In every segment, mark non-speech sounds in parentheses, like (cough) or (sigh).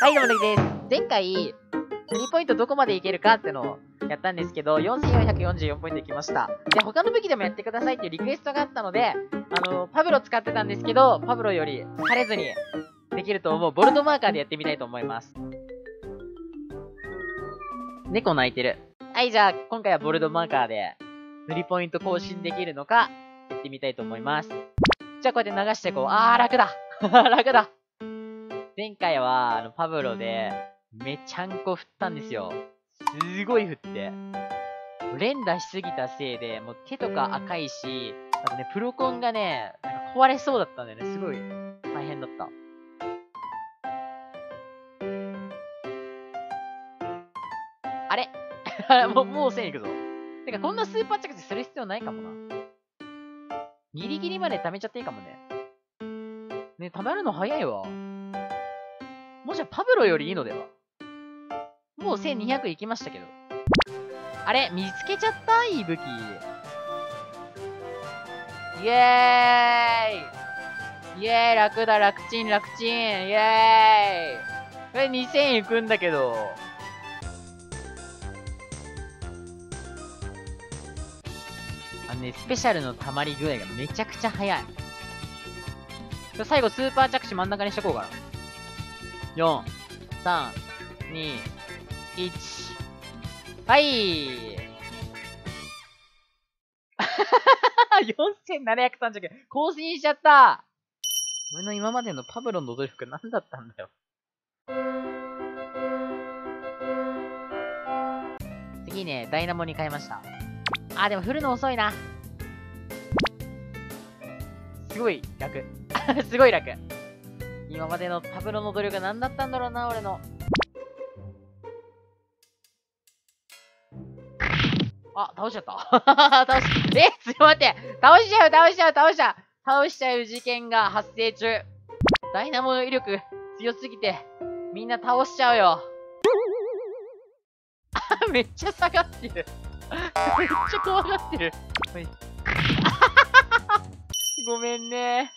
はい、どうもでです。前回、2ポイントどこまでいけるかってのをやったんですけど、4444ポイントいきました。で、他の武器でもやってくださいっていうリクエストがあったので、あの、パブロ使ってたんですけど、パブロより枯れずにできると思うボルトマーカーでやってみたいと思います。猫泣いてる。はい、じゃあ、今回はボルトマーカーで、塗りポイント更新できるのか、やってみたいと思います。じゃあ、こうやって流していこう。あー、楽だ (laughs) 楽だ前回は、あの、パブロで、めちゃんこ振ったんですよ。すごい振って。連打しすぎたせいで、もう手とか赤いし、あとね、プロコンがね、なんか壊れそうだったんだよね。すごい大変だった。あれ？(laughs) もう、もう1000いくぞ。てか、こんなスーパー着地する必要ないかもな。ギリギリまで貯めちゃっていいかもね。ね、貯めるの早いわ。もしやパブロよりいいのでは？もう1200いきましたけど。あれ見つけちゃった？いい武器。イエーイイエーイ楽だ楽ちん楽ちんイエーイこれ2000いくんだけど。あのね、スペシャルの溜まり具合がめちゃくちゃ早い。最後スーパー着地真ん中にしとこうかな。4、3、2、1。はい (laughs) 4739更新しちゃった俺の今までのパブロンの努力何だったんだよ。次ね、ダイナモに変えました。あ、でも振るの遅いな。すごい楽。(laughs) すごい楽。今までのパブロの努力何だったんだろうな、俺の。あ、倒しちゃった。(laughs) 倒し、えちょっと待って倒しちゃう、倒しちゃう、倒しちゃう倒しちゃう事件が発生中。ダイナモの威力強すぎて、みんな倒しちゃうよ。(laughs) めっちゃ下がってる。(laughs) めっちゃ怖がってる。ごめんね。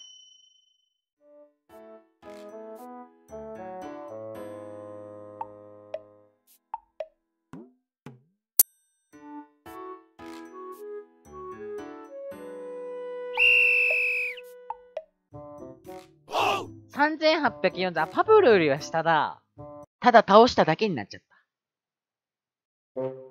3840、あ、パブロよりは下だ。ただ倒しただけになっちゃった。